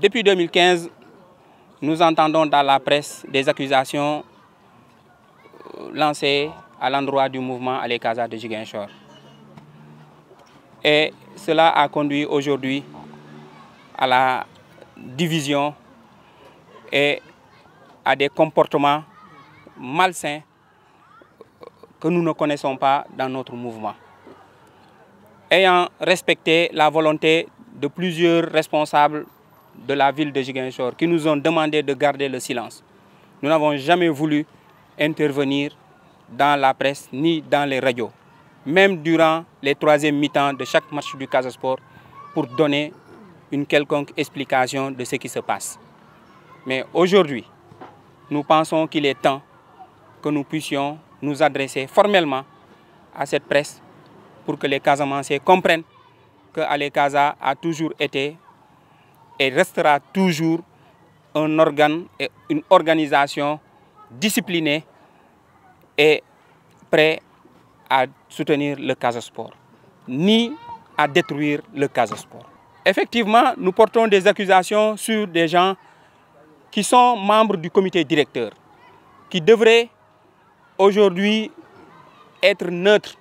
Depuis 2015, nous entendons dans la presse des accusations lancées à l'endroit du mouvement Alekaza de Giguinchor. Et cela a conduit aujourd'hui à la division et à des comportements malsains que nous ne connaissons pas dans notre mouvement. Ayant respecté la volonté de plusieurs responsables de la ville de Giguinchor qui nous ont demandé de garder le silence, nous n'avons jamais voulu intervenir dans la presse ni dans les radios, même durant les troisième mi-temps de chaque match du Casasport, pour donner une quelconque explication de ce qui se passe. Mais aujourd'hui, nous pensons qu'il est temps que nous puissions nous adresser formellement à cette presse pour que les Casamanciers comprennent que Alekaza a toujours été et restera toujours un organe et une organisation disciplinée et prêt à soutenir le Casasport, ni à détruire le Casasport. Effectivement, nous portons des accusations sur des gens qui sont membres du comité directeur, qui devraient aujourd'hui être neutres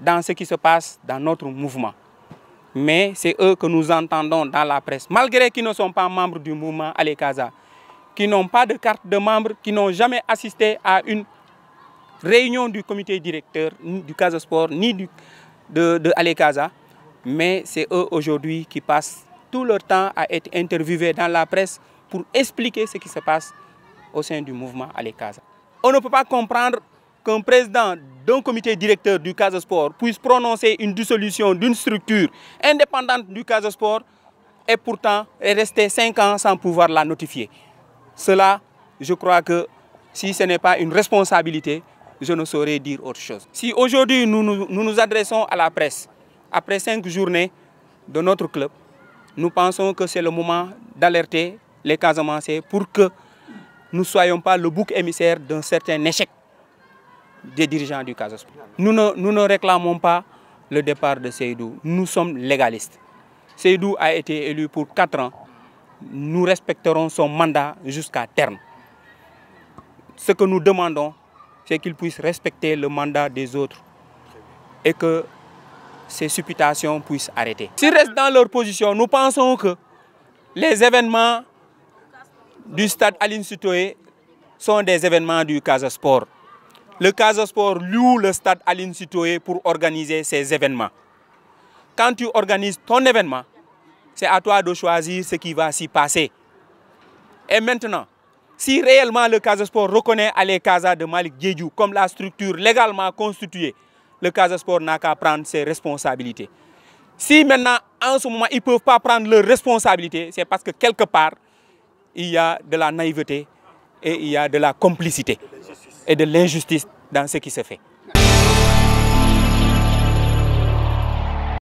dans ce qui se passe dans notre mouvement. Mais c'est eux que nous entendons dans la presse, malgré qu'ils ne sont pas membres du mouvement Alekaza, qui n'ont pas de carte de membre, qui n'ont jamais assisté à une réunion du comité directeur du Casasport ni du, de, de Alekaza. Mais c'est eux aujourd'hui qui passent tout leur temps à être interviewés dans la presse pour expliquer ce qui se passe au sein du mouvement Alekaza. On ne peut pas comprendre qu'un président d'un comité directeur du Casasport puisse prononcer une dissolution d'une structure indépendante du Casasport et pourtant rester cinq ans sans pouvoir la notifier. Cela, je crois que si ce n'est pas une responsabilité, je ne saurais dire autre chose. Si aujourd'hui nous, nous nous, nous adressons à la presse, après cinq journées de notre club, nous pensons que c'est le moment d'alerter les Casamancés pour que nous ne soyons pas le bouc émissaire d'un certain échec des dirigeants du Casasport. Nous ne, nous ne réclamons pas le départ de Seydou, nous sommes légalistes. Seydou a été élu pour 4 ans, nous respecterons son mandat jusqu'à terme. Ce que nous demandons, c'est qu'il puisse respecter le mandat des autres et que ces supputations puissent arrêter. S'ils restent dans leur position, nous pensons que les événements du stade Aline Sitoé sont des événements du Casasport. Le Casasport loue le stade Aline Sitoé pour organiser ces événements. Quand tu organises ton événement, c'est à toi de choisir ce qui va s'y passer. Et maintenant, si réellement le Casasport reconnaît Allez Casa de Malik Djedjou comme la structure légalement constituée, le Casasport n'a qu'à prendre ses responsabilités. Si maintenant, en ce moment, ils ne peuvent pas prendre leurs responsabilités, c'est parce que quelque part, il y a de la naïveté et il y a de la complicité et de l'injustice dans ce qui se fait.